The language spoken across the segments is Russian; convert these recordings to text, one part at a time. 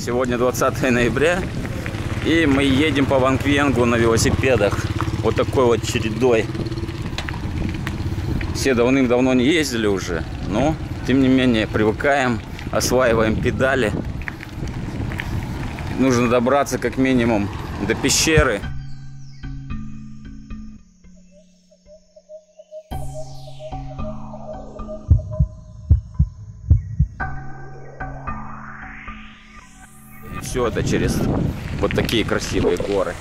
Сегодня 20 ноября. И мы едем по Ванквенгу на велосипедах. Вот такой вот чередой. Все давным-давно не ездили уже. Но, тем не менее, привыкаем, осваиваем педали. Нужно добраться как минимум до пещеры. Все это через вот такие красивые горы.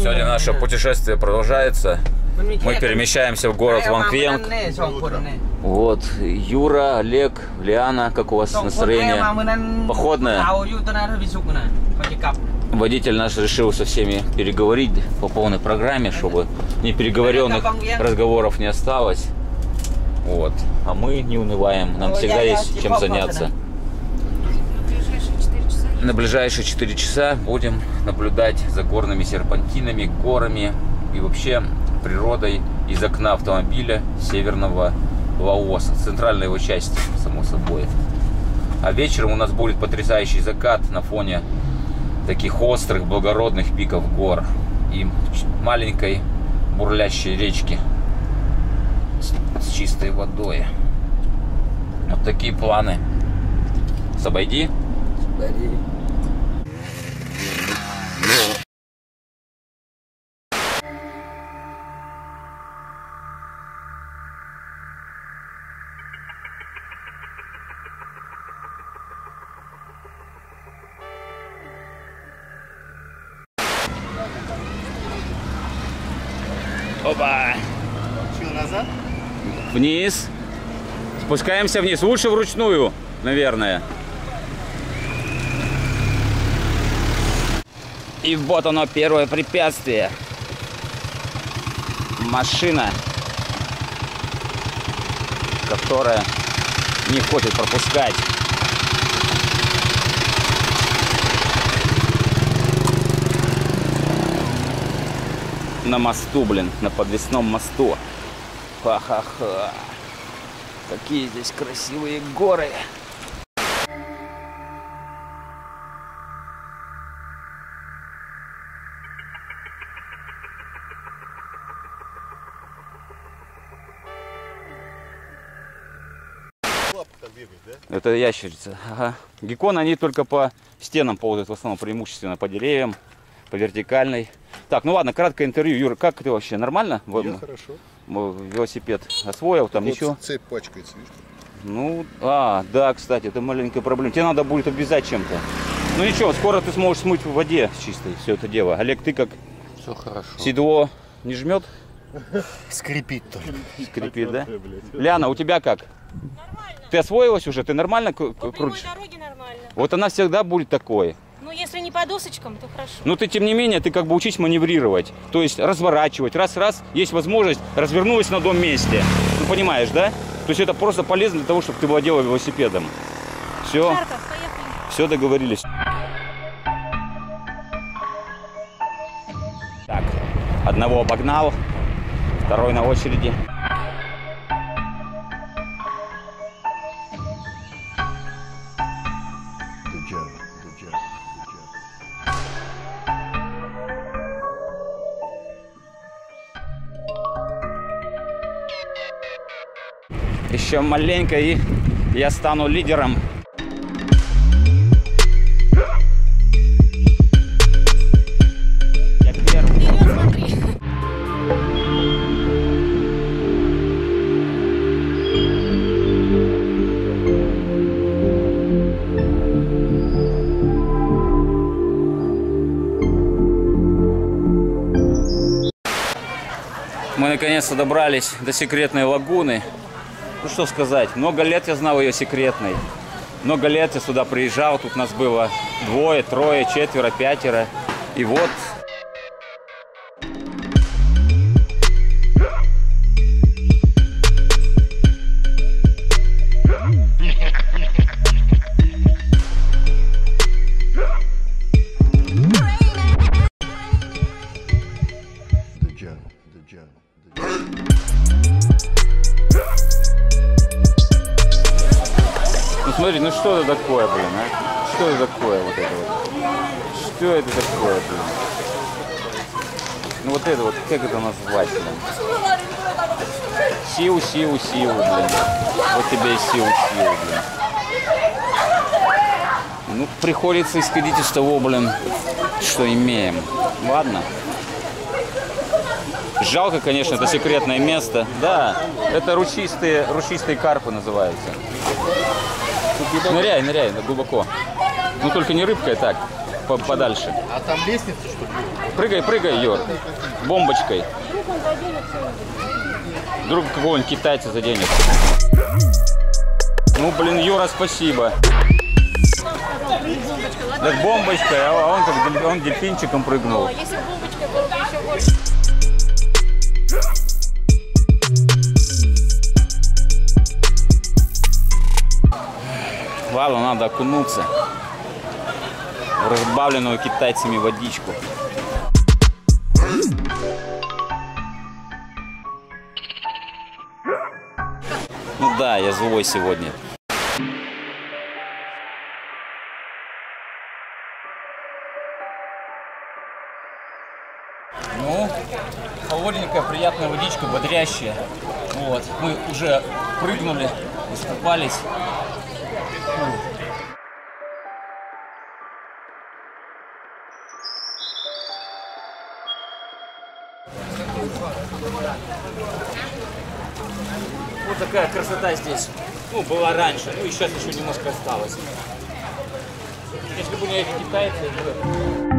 Сегодня наше путешествие продолжается. Мы перемещаемся в город Ванквенг. Вот, Юра, Олег, Лиана, как у вас настроение? Походное? Водитель наш решил со всеми переговорить по полной программе, чтобы непереговоренных разговоров не осталось. Вот. А мы не унываем, нам всегда есть чем заняться. На ближайшие 4 часа будем наблюдать за горными серпантинами, горами и вообще природой из окна автомобиля северного Лаоса, центральной его части, само собой. А вечером у нас будет потрясающий закат на фоне таких острых, благородных пиков гор и маленькой бурлящей речки с, чистой водой. Вот такие планы. Сабайди? Сабайди. Опа! Чего назад? Вниз. Спускаемся вниз. Лучше вручную, наверное. И вот оно, первое препятствие. Машина, которая не хочет пропускать. На мосту, блин, на подвесном мосту. Ха-ха-ха. Какие здесь красивые горы. Это ящерица. Ага. Гекконы, они только по стенам ползают, в основном преимущественно по деревьям, по вертикальной. Так, ну ладно, краткое интервью. Юра, как ты вообще? Нормально? Я хорошо. Велосипед освоил, там вот ничего? цепь пачкается, видишь? Ну, а, да, кстати, это маленькая проблема. Тебе надо будет обвязать чем-то. Ну ничего, скоро ты сможешь смыть в воде чистой все это дело. Олег, ты как? Все хорошо. Седло не жмет? Скрипит только. Скрипит, да? Ляна, у тебя как? Нормально. Ты освоилась уже? Ты нормально По прямой крутишь? дороге нормально. Вот она всегда будет такой. Ну, если не по досочкам, то хорошо. Но ты, тем не менее, ты как бы учись маневрировать. То есть разворачивать. Раз-раз, есть возможность, развернулась на одном месте. Ну, понимаешь, да? То есть это просто полезно для того, чтобы ты владела велосипедом. Все, Жарко, поехали. все договорились. Так, одного обогнал, второй на очереди. Еще маленько и я стану лидером. Я первый. Вперед. Мы наконец-то добрались до секретной лагуны. Ну что сказать, много лет я знал ее секретной. Много лет я сюда приезжал, тут нас было двое, трое, четверо, пятеро. И вот такое, блин, а? Что это такое вот это вот? Что это такое, блин? Ну вот это вот, как это назвать, блин? Сил, сил, сил, блин. Вот тебе и сил, сил, блин. Ну, приходится исходить из того, блин, что имеем. Ладно. Жалко, конечно, это секретное место. Да, это ручистые, ручистые карпы называются. Ныряй, ныряй, глубоко. Ну только не рыбкой, так, по- подальше. А там лестница, что ли? Прыгай, прыгай, Йор. Бомбочкой. Вдруг какого-нибудь китайца заденет. Ну, блин, Юра, спасибо. Так бомбочкой, а он как он дельфинчиком прыгнул. Если бы бомбочка было бы еще больше. Ладно, надо окунуться в разбавленную китайцами водичку. Ну да, я злой сегодня. Ну, холодненькая, приятная водичка, бодрящая. Вот, мы уже прыгнули, искупались. Вот такая красота здесь. Ну, была раньше, ну и сейчас еще немножко осталось. Если бы не эти китайцы,